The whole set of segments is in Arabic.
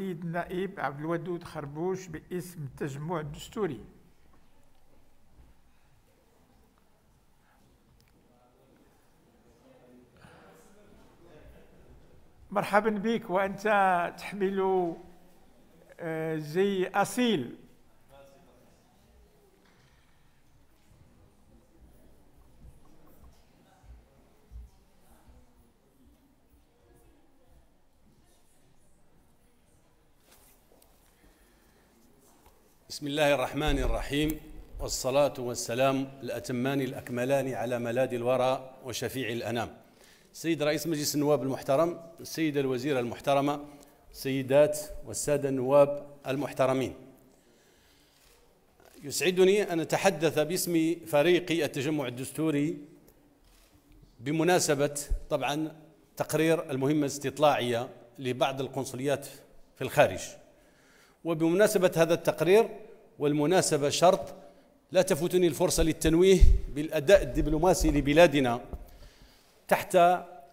السيد النائب عبد الودود خربوش باسم التجمع الدستوري. مرحبا بك وأنت تحمل آه، زي أصيل. بسم الله الرحمن الرحيم والصلاة والسلام الأتمان الأكملان على ملاذ الورى وشفيع الأنام. سيد رئيس مجلس النواب المحترم السيدة الوزيرة المحترمة السيدات والسادة النواب المحترمين. يسعدني أن أتحدث باسم فريق التجمع الدستوري بمناسبة طبعا تقرير المهمة الاستطلاعية لبعض القنصليات في الخارج. وبمناسبة هذا التقرير والمناسبة شرط لا تفوتني الفرصة للتنويه بالأداء الدبلوماسي لبلادنا تحت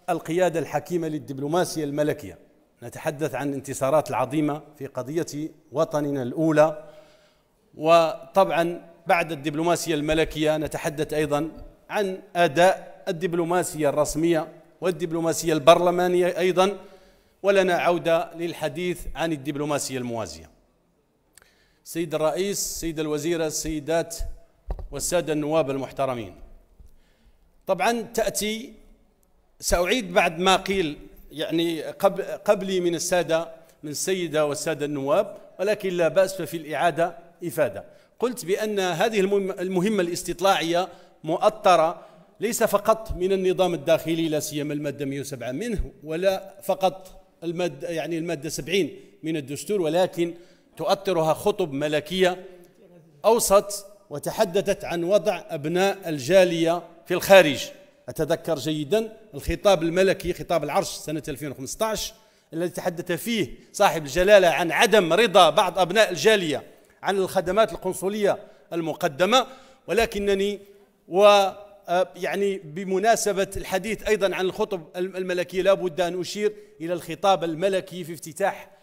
القيادة الحكيمة للدبلوماسية الملكية. نتحدث عن انتصارات العظيمة في قضية وطننا الأولى. وطبعا بعد الدبلوماسية الملكية نتحدث أيضا عن أداء الدبلوماسية الرسمية والدبلوماسية البرلمانية أيضا. ولنا عودة للحديث عن الدبلوماسية الموازية. سيد الرئيس سيد الوزيرة السيدات والسادة النواب المحترمين. طبعا تأتي سأعيد بعد ما قيل يعني قبل قبلي من السادة من السيدة والسادة النواب ولكن لا بأس ففي الإعادة إفادة. قلت بأن هذه المهمة الاستطلاعية مؤطرة ليس فقط من النظام الداخلي لا سيما المادة 107 منه ولا فقط المادة يعني المادة 70 من الدستور ولكن تؤطرها خطب ملكية أوصت وتحدثت عن وضع أبناء الجالية في الخارج. أتذكر جيدا الخطاب الملكي خطاب العرش سنة 2015 الذي تحدث فيه صاحب الجلالة عن عدم رضا بعض أبناء الجالية عن الخدمات القنصلية المقدمة. ولكنني و يعني بمناسبة الحديث أيضا عن الخطب الملكية لا بد أن أشير إلى الخطاب الملكي في افتتاح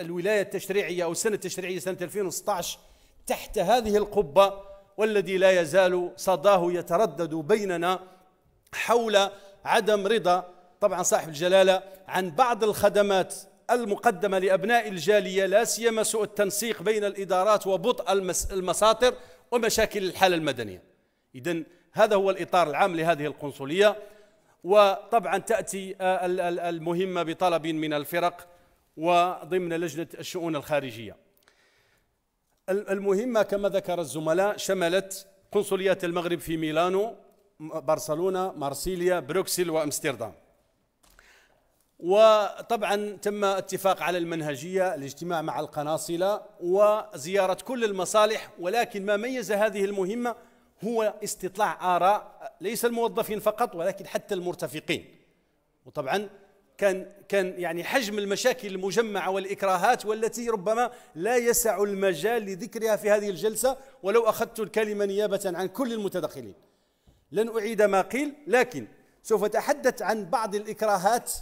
الولاية التشريعية أو السنة التشريعية سنة 2016 تحت هذه القبة والذي لا يزال صداه يتردد بيننا حول عدم رضا طبعا صاحب الجلالة عن بعض الخدمات المقدمة لأبناء الجالية لا سيما سوء التنسيق بين الإدارات وبطء المساطر ومشاكل الحالة المدنية. إذا هذا هو الإطار العام لهذه القنصلية. وطبعا تأتي المهمة بطلب من الفرق وضمن لجنة الشؤون الخارجية. المهمة كما ذكر الزملاء شملت قنصليات المغرب في ميلانو برشلونة مارسيليا بروكسل وأمستردام. وطبعا تم اتفاق على المنهجية الاجتماع مع القناصلة وزيارة كل المصالح ولكن ما ميز هذه المهمة هو استطلاع آراء ليس الموظفين فقط ولكن حتى المرتفقين. وطبعا كان كان يعني حجم المشاكل المجمعة والإكراهات والتي ربما لا يسع المجال لذكرها في هذه الجلسة ولو أخذت الكلمة نيابة عن كل المتدخلين. لن أعيد ما قيل لكن سوف أتحدث عن بعض الإكراهات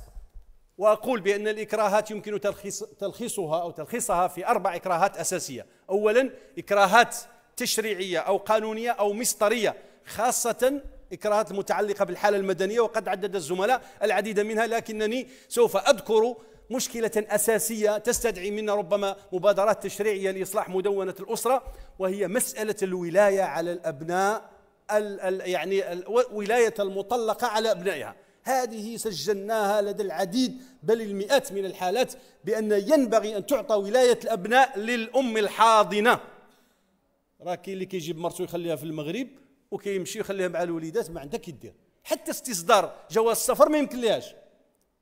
وأقول بأن الإكراهات يمكن تلخيص تلخيصها أو تلخيصها في أربع إكراهات أساسية. اولا إكراهات تشريعية أو قانونية أو مسطريه خاصة إكراهات المتعلقة بالحالة المدنية وقد عدد الزملاء العديد منها لكنني سوف أذكر مشكلة أساسية تستدعي منا ربما مبادرات تشريعية لإصلاح مدونة الأسرة وهي مسألة الولاية على الأبناء ال ال يعني ال ولاية المطلقة على أبنائها. هذه سجلناها لدى العديد بل المئات من الحالات بأن ينبغي أن تعطى ولاية الأبناء للأم الحاضنة. راه كاين اللي كيجيب مرته يخليها في المغرب؟ وكيمشي يخليها مع الوليدات ما عندها كيدير. حتى استصدار جواز السفر ما يمكن لهاش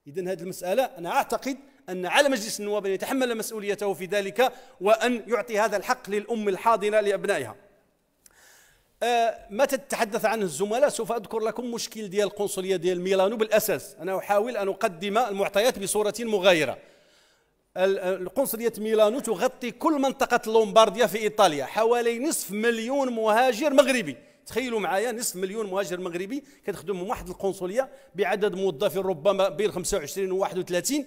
اذا هذه المسألة أنا أعتقد أن على مجلس النواب أن يتحمل مسؤوليته في ذلك وأن يعطي هذا الحق للأم الحاضنة لأبنائها. آه ما تتحدث عنه الزملاء؟ سوف أذكر لكم مشكل ديال القنصلية ديال ميلانو بالأساس. أنا أحاول أن أقدم المعطيات بصورة مغايرة. القنصلية ميلانو تغطي كل منطقة لومبارديا في إيطاليا. حوالي نصف مليون مهاجر مغربي. تخيلوا معايا نصف مليون مهاجر مغربي كتخدم واحد القنصلية بعدد موظفين ربما بين 25 و 31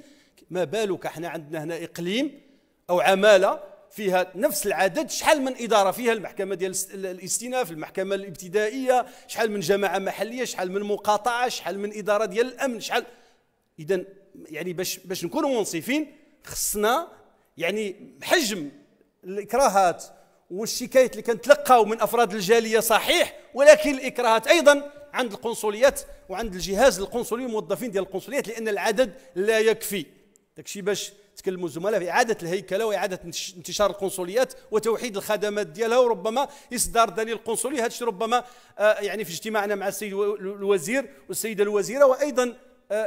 ما بالك؟ إحنا عندنا هنا إقليم أو عمالة فيها نفس العدد. شحال من إدارة فيها؟ المحكمة ديال الاستئناف المحكمة الابتدائية شحال من جماعة محلية شحال من مقاطعة شحال من إدارة ديال الأمن شحال. اذا يعني باش باش نكونوا منصفين خصنا يعني حجم الإكراهات والشكايات اللي كنتلقاو من أفراد الجالية صحيح ولكن الإكراهات أيضا عند القنصليات وعند الجهاز القنصلي الموظفين ديال القنصليات لأن العدد لا يكفي. داكشي باش تكلموا الزملاء في إعادة الهيكلة وإعادة انتشار القنصليات وتوحيد الخدمات ديالها وربما إصدار دليل قنصلي. هذا الشيء ربما آه، يعني في اجتماعنا مع السيد الوزير والسيدة الوزيرة وأيضا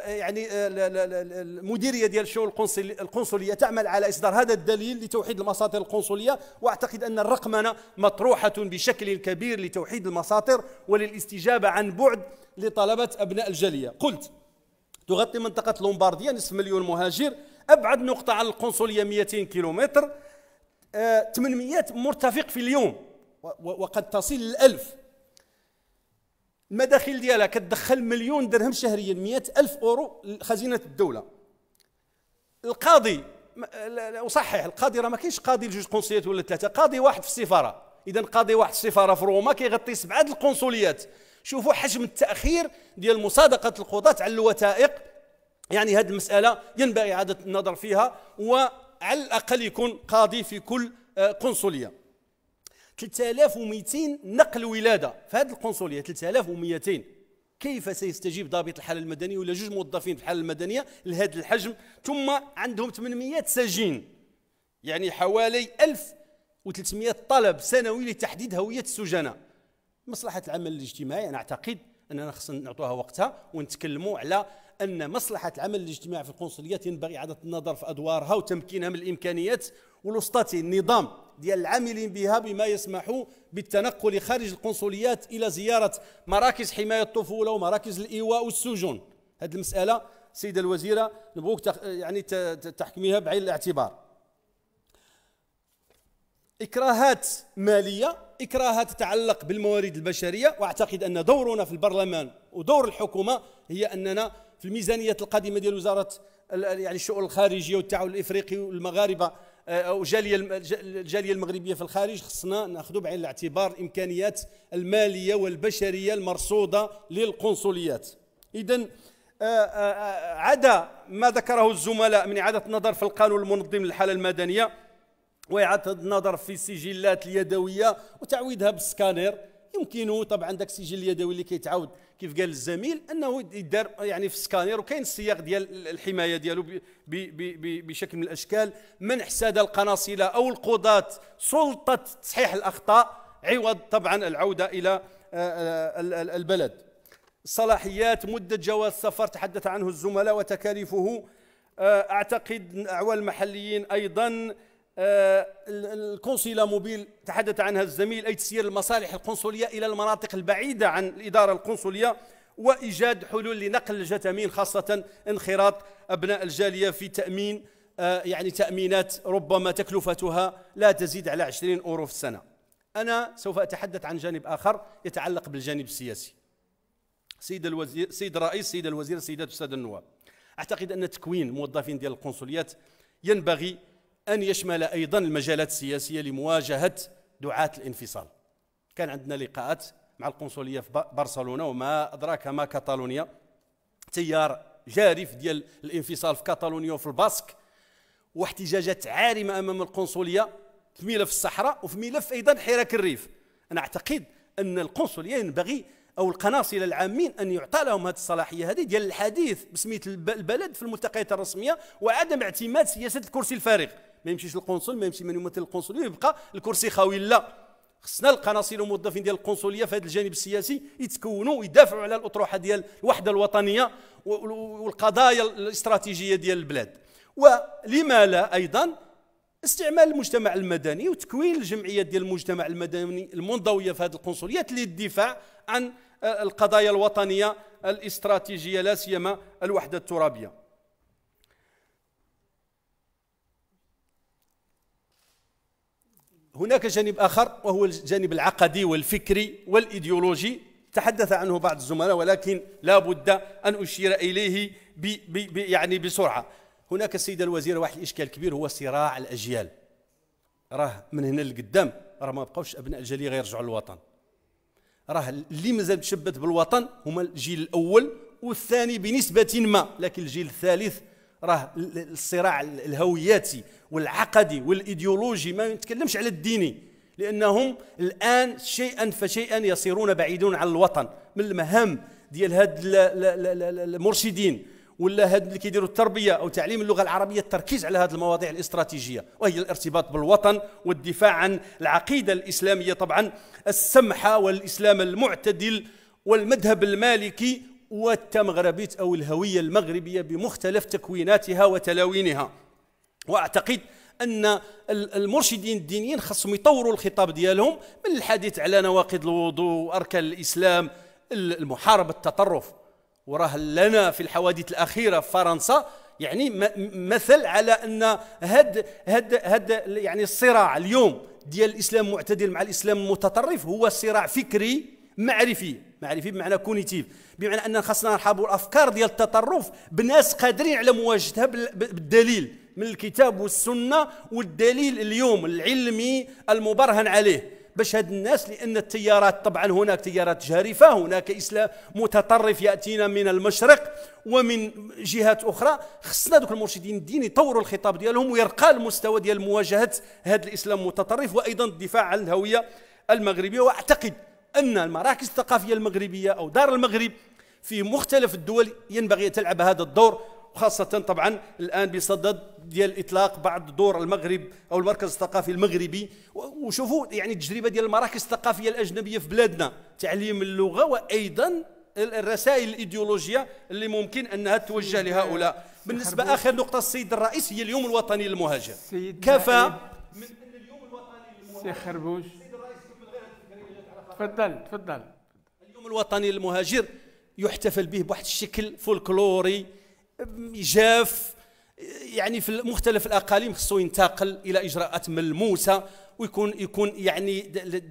يعني آه، المديرية ديال الشؤون القنصلية تعمل على إصدار هذا الدليل لتوحيد المساطر القنصلية وأعتقد أن الرقمنه مطروحة بشكل كبير لتوحيد المساطر وللاستجابة عن بعد لطلبة أبناء الجالية. قلت تغطي منطقة لومبارديا نصف مليون مهاجر أبعد نقطة على القنصلية 200 كيلومتر 800 آه، مرتفق في اليوم وقد تصل للألف. المداخل ديالها كتدخل مليون درهم شهريا مئة ألف أورو لخزينة الدولة. القاضي أصحح القاضي راه ما كاينش قاضي لجوج قنصليات ولا ثلاثة قاضي واحد في السفارة. إذا قاضي واحد في السفارة في روما كيغطي سبعة القنصليات. شوفوا حجم التأخير ديال مصادقة القضاة على الوثائق. يعني هذه المسألة ينبغي إعادة النظر فيها وعلى الأقل يكون قاضي في كل آه، قنصلية. 3200 نقل ولادة في هذه القنصلية 3200 كيف سيستجيب ضابط الحالة المدنية ولا جوج موظفين في الحالة المدنية لهذا الحجم؟ ثم عندهم 800 سجين يعني حوالي 1300 طلب سنوي لتحديد هوية السجناء مصلحة العمل الاجتماعي أنا أعتقد أننا خصنا نعطوها وقتها ونتكلموا على أن مصلحة العمل الاجتماعي في القنصليات ينبغي اعاده النظر في أدوارها وتمكينها من الإمكانيات والوسطات النظام. ديال العاملين بها بما يسمح بالتنقل خارج القنصليات إلى زيارة مراكز حماية الطفولة ومراكز الإيواء والسجون. هذه المسألة سيدة الوزيرة نبغوك يعني تحكميها بعين الاعتبار. إكراهات مالية إكراهات تتعلق بالموارد البشرية وأعتقد أن دورنا في البرلمان ودور الحكومة هي أننا في الميزانيه القادمة ديال وزارة يعني الشؤون الخارجية والتعاون الإفريقي والمغاربة أو الجاليه الجالية المغربية في الخارج. خصنا نأخذ بعين الاعتبار الإمكانيات المالية والبشرية المرصودة للقنصليات. اذا آه، آه، عدا ما ذكره الزملاء من إعادة النظر في القانون المنظم للحالة المدنية وإعادة النظر في السجلات اليدوية وتعويضها بالسكانير يمكن طبعا ذاك السجل اليدوي اللي كيتعاود كيف قال الزميل أنه يدار يعني في السكانير وكاين السياق ديال الحماية ديالو بشكل من الأشكال منح الساده القناصلة أو القضاة سلطة تصحيح الأخطاء عوض طبعا العودة إلى آه، آه، البلد. الصلاحيات مدة جواز السفر تحدث عنه الزملاء وتكاليفه. آه، أعتقد اعوان المحليين أيضا آه، القنصله موبيل تحدث عنها الزميل أي تسيير المصالح القنصلية إلى المناطق البعيدة عن الإدارة القنصلية وإيجاد حلول لنقل الجتامين خاصة انخراط أبناء الجالية في تأمين آه، يعني تأمينات ربما تكلفتها لا تزيد على 20 أورو في السنة. أنا سوف أتحدث عن جانب آخر يتعلق بالجانب السياسي. سيد الوزير سيد الرئيس سيد الوزير سيدات السادة النواب. أعتقد أن تكوين الموظفين ديال القنصليات ينبغي أن يشمل أيضا المجالات السياسية لمواجهة دعاة الانفصال. كان عندنا لقاءات مع القنصلية في برشلونة وما أدراك ما كاتالونيا. تيار جارف ديال الانفصال في كاتالونيا وفي الباسك واحتجاجات عارمة أمام القنصلية في ملف الصحراء وفي ملف أيضا حراك الريف. أنا أعتقد أن القنصلية ينبغي أو القناصله العامين أن يعطى لهم هذه الصلاحية هذه ديال الحديث بسمية البلد في الملتقيات الرسمية وعدم اعتماد سياسة الكرسي الفارغ. ما يمشيش للقنصل ما يمشي من يمثل القنصليه يبقى الكرسي خاوي لا. خصنا القناصل والموظفين ديال القنصلية في هذا الجانب السياسي يتكونوا ويدافعوا على الأطروحة ديال الوحدة الوطنية والقضايا الاستراتيجية ديال البلاد. ولما لا أيضا استعمال المجتمع المدني وتكوين الجمعيات ديال المجتمع المدني المنضوية في هذه القنصليات للدفاع عن القضايا الوطنية الاستراتيجية لا سيما الوحدة الترابية. هناك جانب آخر وهو الجانب العقدي والفكري والإيديولوجي. تحدث عنه بعض الزملاء ولكن لا بد أن أشير إليه بي بي يعني بسرعة. هناك السيدة الوزيرة واحد الإشكال كبير هو صراع الأجيال. راه من هنا لقدام راه ما بقاوش أبناء الجالية غيرجعوا للوطن. راه اللي مازال مشبت بالوطن هما الجيل الأول والثاني بنسبة ما لكن الجيل الثالث راه الصراع الهوياتي والعقدي والإيديولوجي ما نتكلمش على الديني لأنهم الآن شيئا فشيئا يصيرون بعيدون عن الوطن. من المهام ديال هاد المرشدين ولا هاد اللي كيديروا التربية أو تعليم اللغة العربية التركيز على هذه المواضيع الاستراتيجية وهي الارتباط بالوطن والدفاع عن العقيدة الإسلامية. طبعا السمحه والإسلام المعتدل والمذهب المالكي والتمغربيت أو الهوية المغربية بمختلف تكويناتها وتلاوينها. واعتقد أن المرشدين الدينيين خاصهم يطوروا الخطاب ديالهم من الحديث على نواقض الوضوء وأركان الإسلام المحاربة التطرف. وراه لنا في الحوادث الأخيرة في فرنسا يعني مثل على أن هاد هاد هاد يعني الصراع اليوم ديال الإسلام المعتدل مع الإسلام المتطرف هو صراع فكري معرفي. معرفي بمعنى كونيتيف. بمعنى أن خاصنا نرحبوا الافكار ديال التطرف بناس قادرين على مواجهتها بالدليل. من الكتاب والسنة والدليل اليوم العلمي المبرهن عليه. باش هاد الناس لأن التيارات طبعا هناك تيارات جارفه هناك إسلام متطرف يأتينا من المشرق ومن جهات أخرى. خصنا دوك المرشدين الديني يطوروا الخطاب ديالهم ويرقى المستوى ديال مواجهة هذا الإسلام المتطرف وأيضا الدفاع عن الهوية المغربية. وأعتقد أن المراكز الثقافية المغربية أو دار المغرب في مختلف الدول ينبغي تلعب هذا الدور. وخاصة طبعا الآن بصدد ديال إطلاق بعض دور المغرب أو المركز الثقافي المغربي. وشوفوا يعني التجربة ديال المراكز الثقافية الأجنبية في بلادنا تعليم اللغة وأيضا الرسائل الإيديولوجية اللي ممكن أنها توجه لهؤلاء. بالنسبة آخر نقطة السيد الرئيس هي اليوم الوطني للمهاجر. كفى من أن اليوم الوطني للمهاجر خربوش. تفضل تفضل. اليوم الوطني للمهاجر يحتفل به بواحد الشكل فولكلوري جاف يعني في مختلف الأقاليم خصو ينتقل إلى إجراءات ملموسة ويكون يكون يعني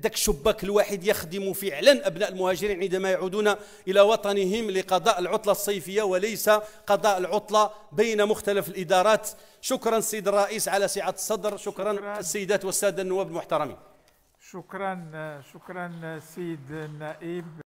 ذاك الشباك الواحد يخدم فعلا أبناء المهاجرين عندما يعودون إلى وطنهم لقضاء العطلة الصيفية وليس قضاء العطلة بين مختلف الإدارات. شكرا السيد الرئيس على سعة الصدر. شكرا, شكرا. السيدات والسادة النواب المحترمين. شكرا شكرا سيد النائب.